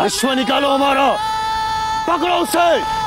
अश्व निकालो हमारा। पकड़ो उसे।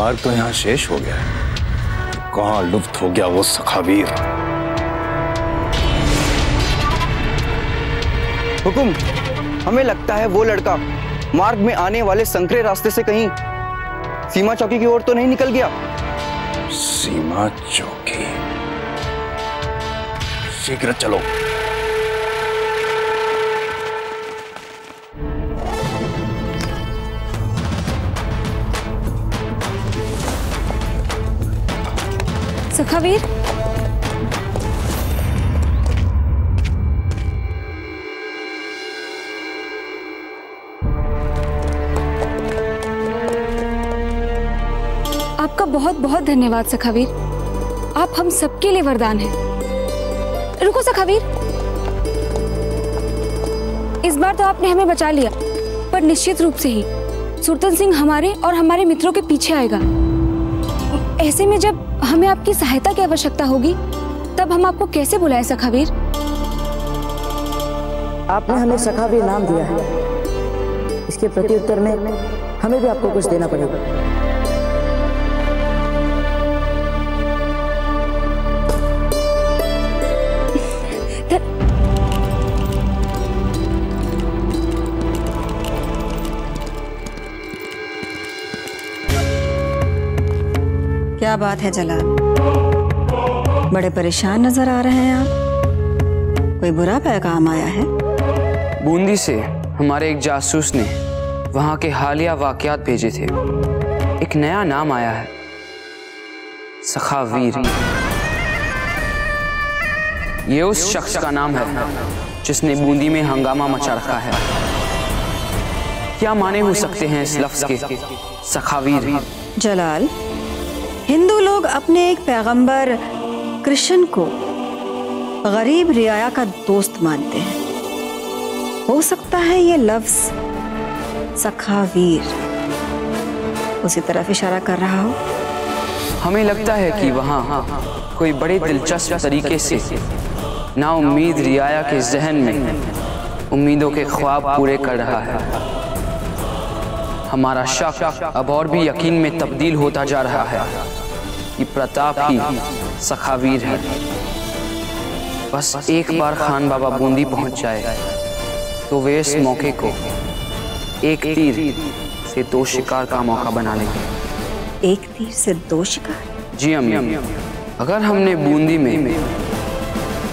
ये तो यहाँ शेष हो गया है। कहाँ लुप्त हो गया वो सखावीर? हुकुम हमें लगता है वो लड़का मार्ग में आने वाले संकरे रास्ते से कहीं सीमा चौकी की ओर तो नहीं निकल गया। सीमा चौकी? शीघ्र चलो। सखावीर आपका बहुत बहुत धन्यवाद सखावीर आप हम सबके लिए वरदान हैं। रुको सखावीर इस बार तो आपने हमें बचा लिया, पर निश्चित रूप से ही। सुरतन सिंह हमारे और हमारे मित्रों के पीछे आएगा। ऐसे में जब हमें आपकी सहायता की आवश्यकता होगी। तब हम आपको कैसे बुलाए सखावीर? आपने हमें सखावीर नाम दिया है। इसके प्रति उत्तर में हमें भी आपको कुछ देना पड़ेगा। क्या बात है जलाल? बड़े परेशान नज़र आ रहे हैं आप। कोई बुरा पैगाम आया है? बूंदी से हमारे एक जासूस ने वहाँ के हालिया वाकयात भेजे थे। एक नया नाम आया है। सखावीर। ये उस शख्स का नाम है जिसने बूंदी में हंगामा मचा रखा है। क्या माने हो सकते हैं इस लफ्ज के? सखावीर। जलाल हिंदू लोग अपने एक पैगंबर कृष्ण को गरीब रियाया का दोस्त मानते हैं। हो सकता है ये लफ्ज सखावीर उसी तरफ़ इशारा कर रहा हो। हमें लगता है कि वहाँ कोई बड़े दिलचस्प तरीके से ना उम्मीद रियाया के जहन में उम्मीदों के ख्वाब पूरे कर रहा है। हमारा शक अब और भी यकीन में तब्दील होता जा रहा है। कि प्रताप ही सखावीर है। बस एक बार खान बाबा बूंदी पहुँच जाए तो वे इस मौके को एक तीर से दो शिकार का मौका बना लेंगे एक तीर से दो शिकार? जी अम्मी अगर हमने बूंदी में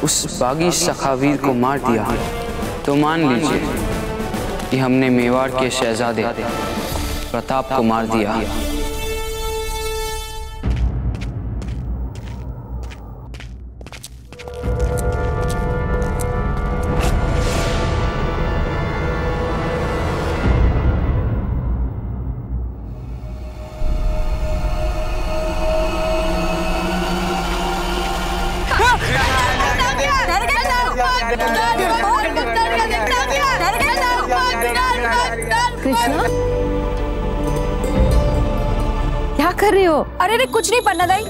उस बागी सखावीर को मार दिया तो मान लीजिए कि हमने मेवाड़ के शहजादे प्रताप को मार दिया। कृष्णा क्या कर रहे हो? अरे अरे कुछ नहीं पन्ना दाई।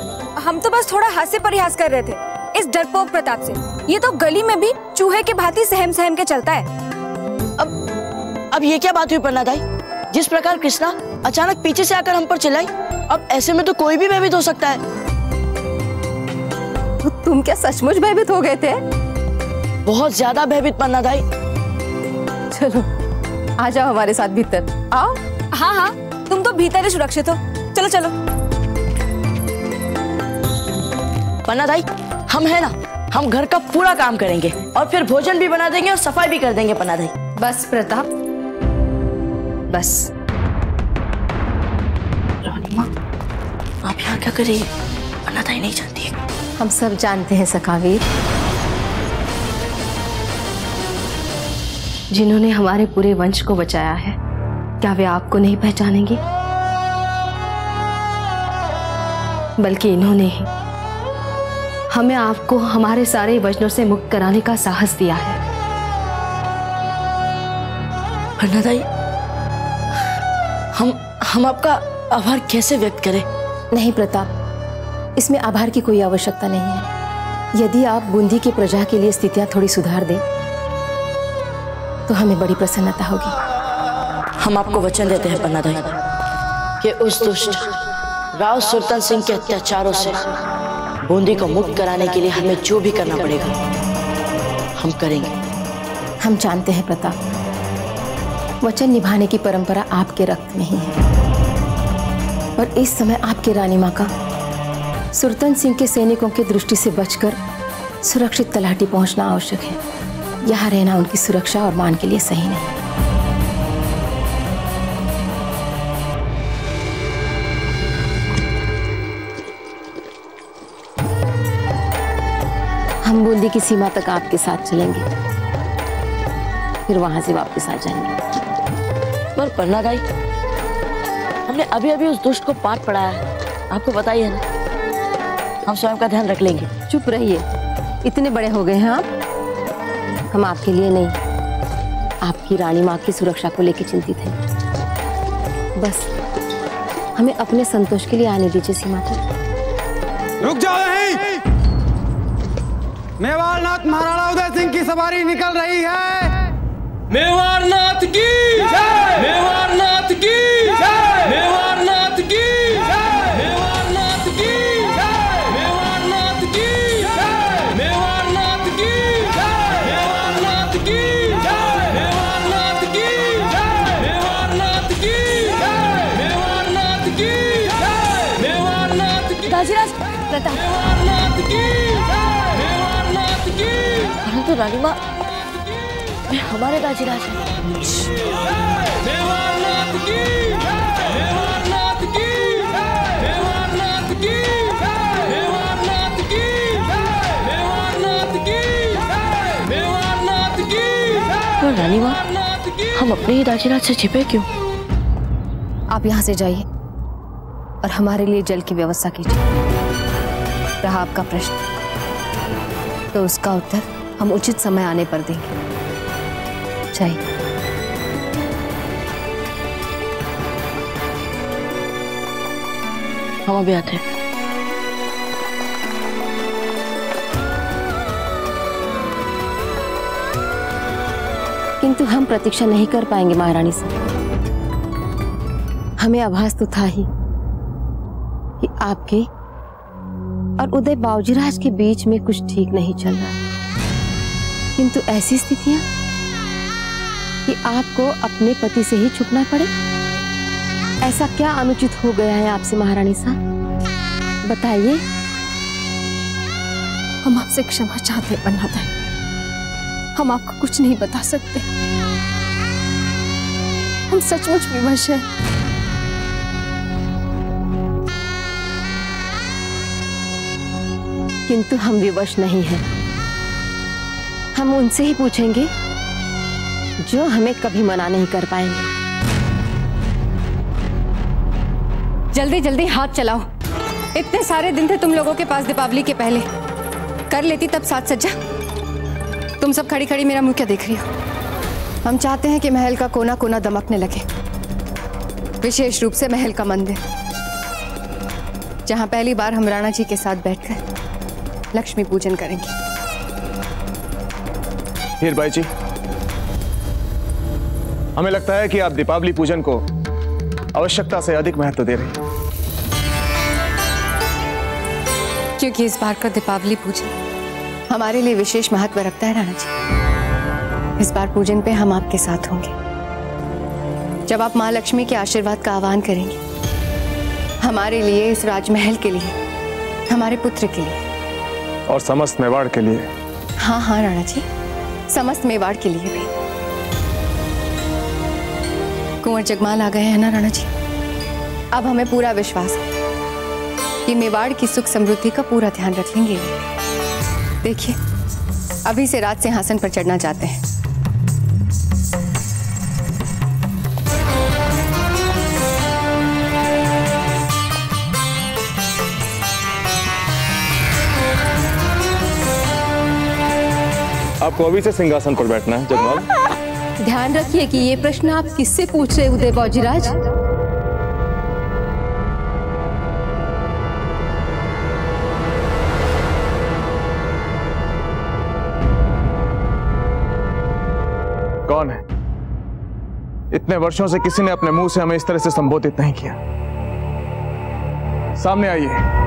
हम तो बस थोड़ा हास्य परिहास कर रहे थे। इस डरपोक प्रताप से। ये तो गली में भी चूहे के भांति सहम सहम के चलता है। अब अब ये क्या बात हुई पन्ना दाई? जिस प्रकार कृष्णा अचानक पीछे से आकर हम पर चिल्लाई अब ऐसे में तो कोई भी भयभीत हो सकता है। तो तुम क्या सचमुच भयभीत हो गए थे? बहुत ज़्यादा भयभीत पन्ना दाई चलो आ जाओ हमारे साथ भीतर। आओ। हाँ हाँ तुम तो भीतर ही सुरक्षित हो। चलो चलो। पन्ना दाई हम है ना हम घर का पूरा काम करेंगे और फिर भोजन भी बना देंगे और सफ़ाई भी कर देंगे पन्ना दाई। बस प्रताप। बस। आप यहाँ क्या कर रही पन्ना दाई नहीं जानती। हम सब जानते हैं सखावीर। जिन्होंने हमारे पूरे वंश को बचाया है क्या वे आपको नहीं पहचानेंगे? बल्कि इन्होंने ही हमें आपको हमारे सारे वजनों से मुक्त कराने का साहस दिया है। पन्ना दाई हम हम आपका आभार कैसे व्यक्त करें? नहीं प्रताप इसमें आभार की कोई आवश्यकता नहीं है। यदि आप बूंदी की प्रजा के लिए स्थितियाँ थोड़ी सुधार दें तो हमें बड़ी प्रसन्नता होगी। हम आपको वचन देते हैं पन्ना दाई कि उस दुष्ट राव सुल्तान सिंह के अत्याचारों से बूंदी को मुक्त कराने के लिए हमें जो भी करना पड़ेगा हम करेंगे। हम जानते हैं प्रताप वचन निभाने की परंपरा आपके रक्त में ही है। और इस समय आपकी रानी माँ का सुल्तान सिंह के सैनिकों की दृष्टि से बचकर सुरक्षित तलाटी पहुँचना आवश्यक है। यहाँ रहना उनकी सुरक्षा और मान के लिए सही नहीं। हम बूंदी की सीमा तक आपके साथ चलेंगे। फिर वहाँ से वापस आ जाएँगे। पर पन्ना दाई हमने अभी अभी उस दुष्ट को पाठ पढ़ाया है। आपको बताइए ना हम स्वयं का ध्यान रख लेंगे। चुप रहिए। इतने बड़े हो गए हैं आप। हम आपके लिए नहीं आपकी रानी माँ की सुरक्षा को लेकर चिंतित हैं। बस हमें अपने संतोष के लिए आने दीजिए सीमा पर रुक जाओ यहीं। मेवाड़नाथ महाराणा उदय सिंह की सवारी निकल रही है। मेवाड़नाथ की! मेवाड़नाथ की! की मेवाड़नाथ की मेवाड़नाथ की पर रानी माँ हम अपने ही दाजीराज से छिपे क्यों आप यहाँ से जाइए और हमारे लिए जल की व्यवस्था कीजिए। रहा आपका प्रश्न। तो उसका उत्तर? हम उचित समय आने पर देंगे जाइए। हम अभी आते हैं। किंतु हम प्रतीक्षा नहीं कर पाएँगे महारानी से हमें आभास तो था ही कि आपके और उदय बाबूजीराज के बीच में कुछ ठीक नहीं चल रहा। किंतु ऐसी स्थितियाँ कि आपको अपने पति से ही छुपना पड़े? ऐसा क्या अनुचित हो गया है आपसे महारानी साहब? बताइए। हम आपसे क्षमा चाहते हैं दाई हम आपको कुछ नहीं बता सकते। हम सचमुच विवश हैं। किंतु हम विवश नहीं हैं। हम उनसे ही पूछेंगे, जो हमें कभी मना नहीं कर पाएँगे जल्दी जल्दी हाथ चलाओ। इतने सारे दिन थे तुम लोगों के पास दीपावली के पहले। कर लेती तब साथ सज्जा। तुम सब खड़ी खड़ी मेरा मुँह क्या देख रही हो। हम चाहते हैं कि महल का कोना कोना दमकने लगे। विशेष रूप से महल का मंदिर, जहाँ पहली बार हम राणा जी के साथ बैठकर लक्ष्मी पूजन करेंगे। हीर भाई जी हमें लगता है कि आप दीपावली पूजन को आवश्यकता से अधिक महत्व दे रही हैं। क्योंकि इस बार का दीपावली पूजन हमारे लिए विशेष महत्व रखता है राणा जी। इस बार पूजन पे हम आपके साथ होंगे। जब आप माँ लक्ष्मी के आशीर्वाद का आह्वान करेंगे हमारे लिए इस राजमहल के लिए हमारे पुत्र के लिए। और समस्त मेवाड़ के लिए। हाँ हाँ राणा जी। समस्त मेवाड़ के लिए भी। कुंवर जगमाल आ गए हैं ना, राणा जी? अब हमें पूरा विश्वास है कि मेवाड़ की सुख समृद्धि का पूरा ध्यान रखेंगे। देखिए, अभी से राज सिंहासन पर चढ़ना चाहते हैं। आपको अभी से सिंहासन पर बैठना है जगमाल ध्यान रखिए कि ये प्रश्न आप किससे पूछ रहे उदय बाजीराज? कौन है? इतने वर्षों से किसी ने अपने मुँह से हमें इस तरह से संबोधित नहीं किया। सामने आइए।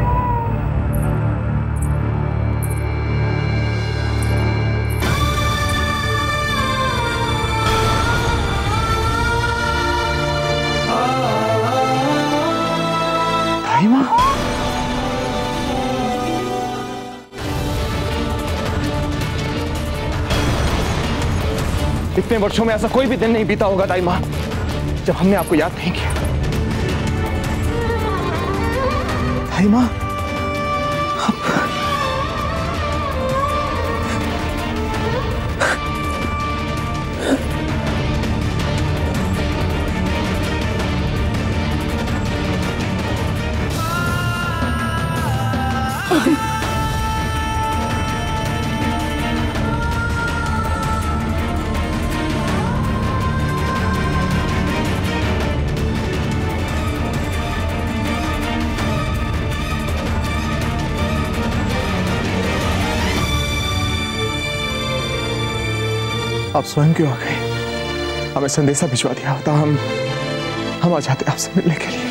इतने वर्षों में ऐसा कोई भी दिन नहीं बीता होगा ताई माँ जब हमने आपको याद नहीं किया। ताई माँ आप स्वयं क्यों आ गए? हमें संदेशा भिजवा दिया होता। हम हम आ जाते आपसे मिलने के लिए।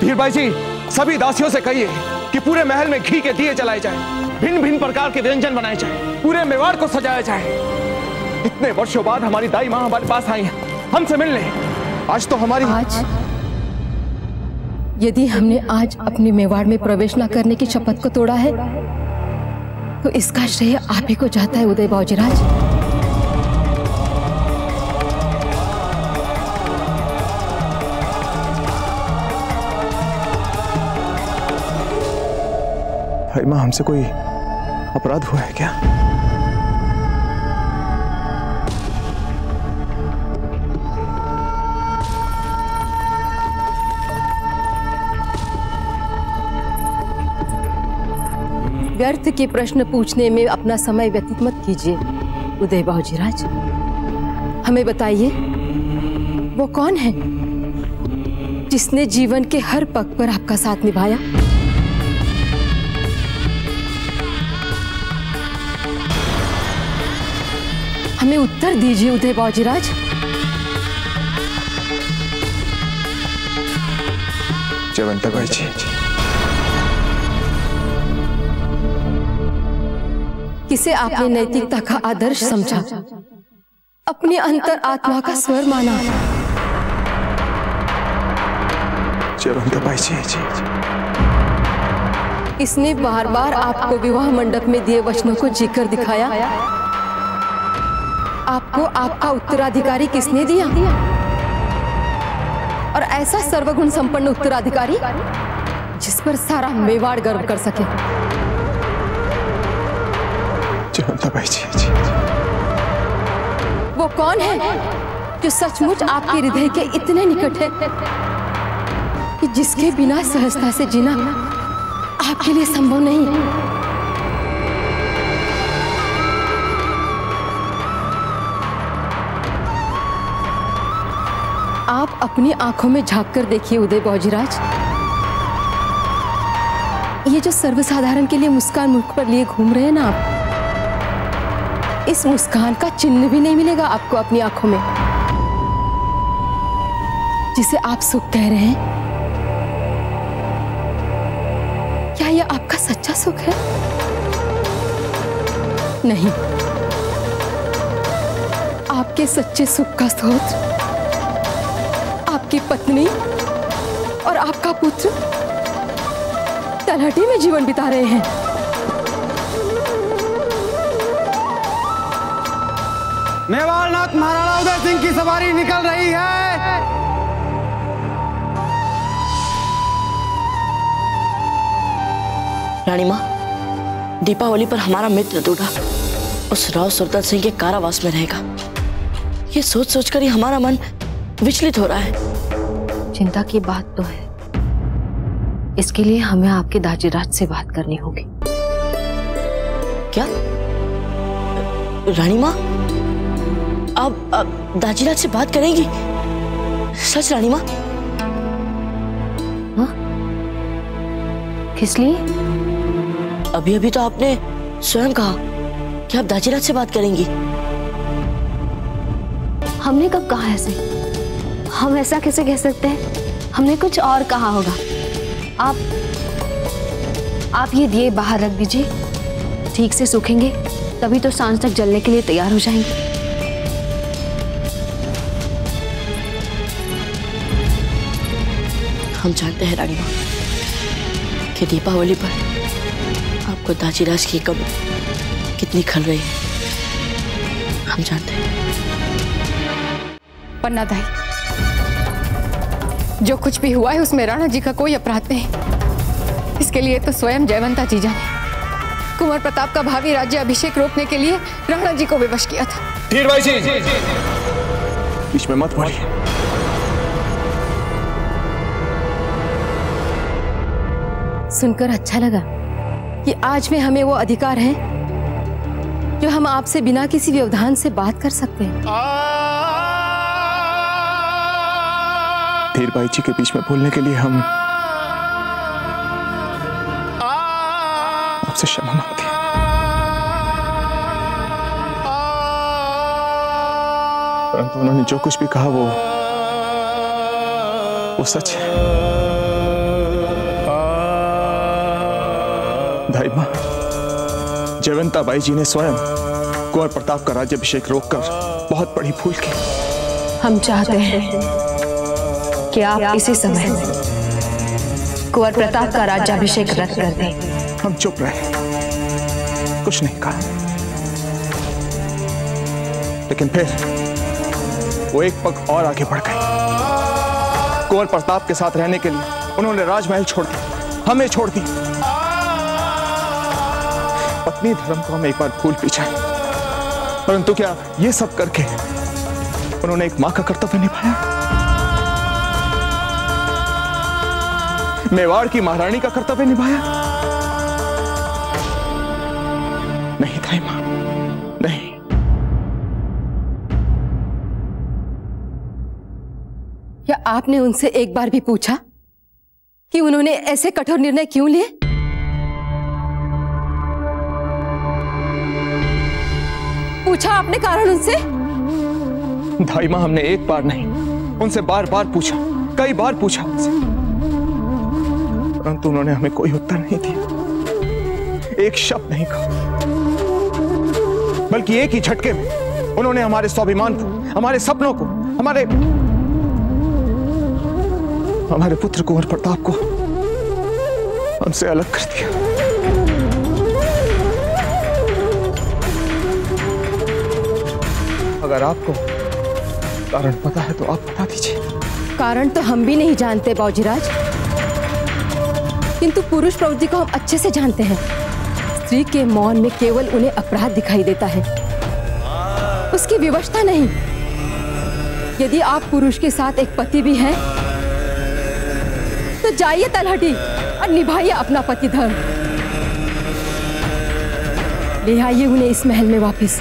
वीर भाई जी, सभी दासियों से कहिए कि पूरे महल में घी के दिए जलाए जाए भिन्न भिन्न प्रकार के व्यंजन बनाए जाए, पूरे मेवाड़ को सजाया जाए। इतने वर्षों बाद हमारी दाई माँ हमारे पास आई हैं, हमसे मिलने। आज तो हमारी आज यदि हमने आज अपने मेवाड़ में प्रवेश न करने की शपथ को तोड़ा है तो इसका श्रेय आप ही को जाता है, उदय बाबूजीराज माँ हमसे कोई अपराध हुआ है क्या? व्यर्थ के प्रश्न पूछने में अपना समय व्यतीत मत कीजिए। उदय बाबूजीराज हमें बताइए, वो कौन है जिसने जीवन के हर पग पर आपका साथ निभाया? हमें उत्तर दीजिए उदय बाबूजीराज जयवंत भाई जी। किसे आपने नैतिकता का आदर्श समझा। अपने अंतर आत्मा का स्वर माना। इसने बार बार आपको विवाह मंडप में दिए वचनों को जीकर दिखाया। आपको आपका उत्तराधिकारी किसने दिया? और ऐसा सर्वगुण संपन्न उत्तराधिकारी जिस पर सारा मेवाड़ गर्व कर सके। भाई, जी जी वो कौन है जो सचमुच आपके हृदय के इतने निकट है कि जिसके बिना सहजता से जीना आपके लिए संभव नहीं? आप अपनी आँखों में झाँक कर देखिए उदय बौजीराज ये जो सर्वसाधारण के लिए मुस्कान मुख पर लिए घूम रहे हैं ना आप इस मुस्कान का चिन्ह भी नहीं मिलेगा आपको अपनी आँखों में। जिसे आप सुख कह रहे हैं। क्या यह आपका सच्चा सुख है? नहीं। आपके सच्चे सुख का स्रोत, आपकी पत्नी और आपका पुत्र तलहटी में जीवन बिता रहे हैं। मेवाड़नाथ महाराणा उदय सिंह की सवारी निकल रही है। रानी माँ दीपावली पर हमारा मित्र दूढ़ा उस राव सुल्तान सिंह के कारावास में रहेगा। ये सोच सोचकर ही हमारा मन विचलित हो रहा है। चिंता की बात तो है। इसके लिए हमें आपके दाजीराज से बात करनी होगी। क्या? रानी माँ? आप, आप दाजीराज से बात करेंगी? सच रानी माँ? किस लिए? अभी अभी तो आपने स्वयं कहा कि आप दाजीराज से बात करेंगी। हमने कब कहा ऐसे? हम ऐसा कैसे कह सकते हैं? हमने कुछ और कहा होगा। आप आप ये दिए बाहर रख दीजिए। ठीक से सूखेंगे तभी तो साँझ तक जलने के लिए तैयार हो जाएँगे। हम जानते हैं रानी माँ कि दीपावली पर आपको दाजीराज की कब कितनी खल रही है। हम जानते हैं। पन्ना दाई जो कुछ भी हुआ है उसमें राणा जी का कोई अपराध नहीं। इसके लिए तो स्वयं जयवंता जी जाने। कुंवर प्रताप का भावी राज्य अभिषेक रोकने के लिए राणा जी को विवश किया था। धीर भाई जी! बीच में मत बोलिए। सुनकर अच्छा लगा कि आज में हमें वो अधिकार है जो हम आपसे बिना किसी व्यवधान से बात कर सकते हैं। धीर भाई जी के बीच में बोलने के लिए हम आपसे क्षमा मांगते हैं। परंतु उन्होंने जो कुछ भी कहा वो वो सच है। भाई माँ। जयवंता बाई जी ने स्वयं कुंवर प्रताप का राज्यभिषेक रोककर बहुत बड़ी भूल की। हम चाहते हैं कि आप इसी समय कुंवर प्रताप का राज्याभिषेक रद्द कर दें। हम चुप रहे। कुछ नहीं कहा। लेकिन फिर वो एक पग और आगे बढ़ गए। कुंवर प्रताप के साथ रहने के लिए उन्होंने राजमहल छोड़ दिया। हमें छोड़ दी पत्नी धर्म को हम एक बार भूल भी जाए। परंतु क्या ये सब करके उन्होंने एक माँ का कर्तव्य निभाया? मेवाड़ की महारानी का कर्तव्य निभाया? नहीं था माँ। नहीं। क्या आपने उनसे एक बार भी पूछा कि उन्होंने ऐसे कठोर निर्णय क्यों लिए? पूछा आपने कारण उनसे? धाई माँ हमने एक बार नहीं, उनसे बार बार पूछा, कई बार पूछा उनसे परंतु उन्होंने हमें कोई उत्तर नहीं दिया। एक शब्द नहीं कहा। बल्कि एक ही झटके में उन्होंने हमारे स्वाभिमान को, हमारे सपनों को, हमारे हमारे पुत्र कुंवर प्रताप को हमसे अलग कर दिया। अगर आपको कारण पता है तो आप बता दीजिए। कारण तो हम भी नहीं जानते, बाबूजीराज। किंतु पुरुष प्रवृत्ति को हम अच्छे से जानते हैं। स्त्री के मौन में केवल उन्हें अपराध दिखाई देता है। उसकी विवशता नहीं। यदि आप पुरुष के साथ एक पति भी हैं तो जाइए तलहटी और निभाइए अपना पति धर्म। ले आइए उन्हें इस महल में वापस।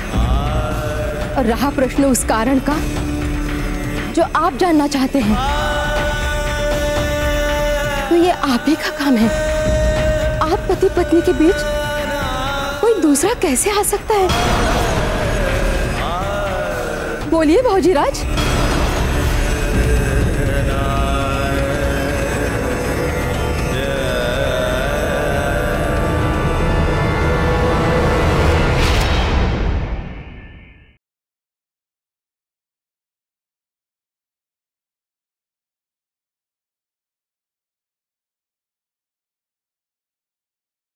और रहा प्रश्न उस कारण का, जो आप जानना चाहते हैं। तो ये आप ही का काम है। आप पति पत्नी के बीच कोई दूसरा कैसे आ सकता है? बोलिए भाजी राज।